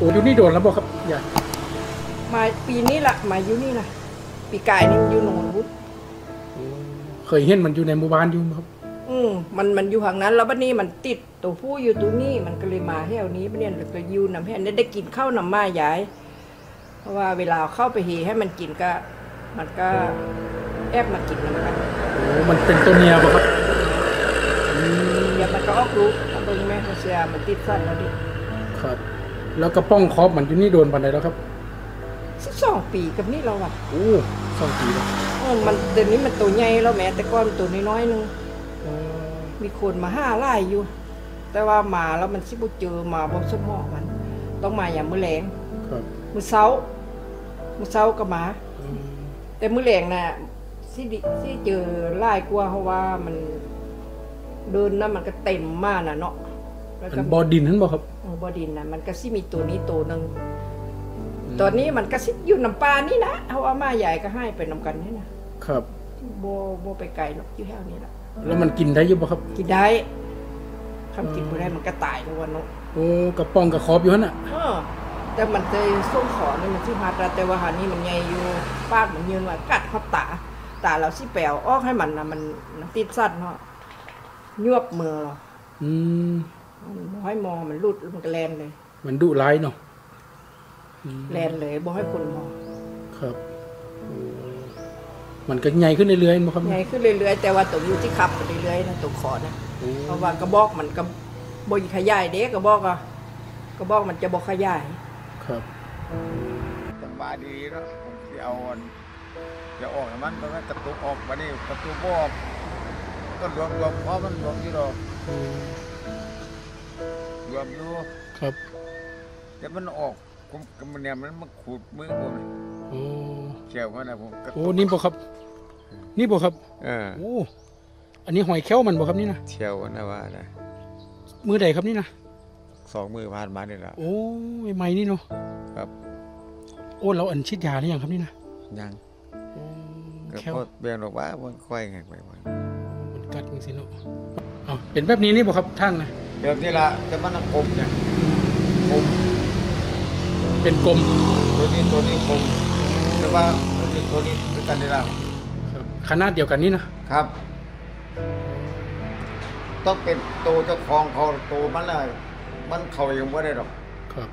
อยู่นี่โดนแล้วบอกครับยายมาปีนี้ละมาอยู่นี่ละปีกายนี่มันอยู่โนนวุฒเคยเห็นมันอยู่ในหมู่บ้านอยู่ครับ อืมมันมันอยู่ห่างนั้น แล้วบัดนี้มันติดตัวผู้อยู่ตัวนี้มันก็เลยมาแถวนี้บัดเนี่ยแล้วก็อยู่นำแห่ได้ได้กินข้าวนำมายาย เพราะว่าเวลาเข้าไปเฮให้มันกินก็ มันก็แอบมากินนำกันโอ้มันเป็นตัวเมียบ่ครับอืมเดี๋ยวมันก็ออกลูกเอาเบิ่งแม่เขาเสียมันติดสัตว์แล้วดิครับ แล้วกระป้องคอปมันอยู่นี่โดนปันใดแล้วครับสิบสองปีกับนี่เราอะโอ้สองปีแล้วเออมันเดี๋ยวนี้มันตัวใหญ่แล้วแม่แต่ก่อนมันตัวน้อยๆนึงเออมีคนมาห้าไล่อยู่ แต่ว่ามาแล้วมันสิบุเจอมาบ่สมองมัน ต้องมาอย่างมื้อแลงครับมื้อเช้ามื้อเช้าก็มาอืมแต่มื้อแลงน่ะสิดิสิเจอไล่กว่าเพราะว่ามันเดินน่ะมันก็เต็มมากน่ะเนาะ แล้วอัก็นบอดินทั้งบ่ครับเออบ่ดินน่ะมันก็สิมีตัวนี้ตัวหนึงตอนนี้มันก็สิอยู่น้ำปลานี่นะเอาอามาใหญ่ก็ให้ไปนํกันนี่นะครับบ่บ่ไปไกลหรอกอยู่แถวนี้ล่ะแล้วมันกินได้อยู่บ่ครับ กินได้คำกินบ่ได้มันก็ตายแล้ววันเนาะโอ้กระป้องกระคอบอยู่หั่นน่ะ เออแต่มันเคยส่งขอนี่มันที่มาตราแต่ว่าหานี่มันใหญ่อยู่ปากมันยืนว่ากัดเขาตาตาเราสิแปลวออกให้มันนะมันมันติดสัตว์เนาะยวบมือเรา อืม มันบ่ให้มองมันหลุดแล้วมันก็แลนเลย มันดุร้ายเนาะอืมแลนเลยบ่ให้คนมองครับโอ้มันก็ใหญ่ขึ้นเรื่อยๆบ่ครับใหญ่ขึ้นเรื่อยๆแต่ว่าตัวอยู่ที่ขับไปเรื่อยๆนะตัวขอนะโอ้เพราะว่ากระบอกมันก็บ่ขยายเด้กระบอกอะกระบอกมันจะบ่ขยาย ครับสบายดีเนาะผมสิเอาอันจะออกให้มันมันกระตุกออกมานี่ประตูบ่ออกก็รวมรวมเพราะมันรวมอยู่ดอกอืมร วมอยู่ครับแต่มันออกผมก็มันเนี่ยมันมาขูดมือผมโอ้เขียวมันนะผมกระโอ้ตุกนี่บ่ครับ นี่บ่ครับเออโอ้อันนี้หอยแค้วมันบ่ครับนี่นะเขียวนะว่านะมือใดครับนี่นะสองมือผ่านมานี่ละโอ้ใหม่ๆนี่เนาะครับ โอ้เราอันชิดยาหรือยังครับนี่นะยังโอ้ก็แค้วพอเบี่ยงออกว่ามันค่อยแข็งไปวันมันกัดจังซี่เนาะอ๋อเป็นแบบนี้นี่บ่ครับทางนะ เดี๋ยวนี้ละแต่มันกลมเนี่ยกลมเป็นกลมตัวนี้ตัวนี้กลมแต่ว่าตัวนี้ตัวนี้คือกันนี่ละครับขนาดเดียวกันนี่นะครับ ต้องเป็นโตวเจ้าของเขาโตวมันเลยมันเขายังไม่ได้หรอกครับ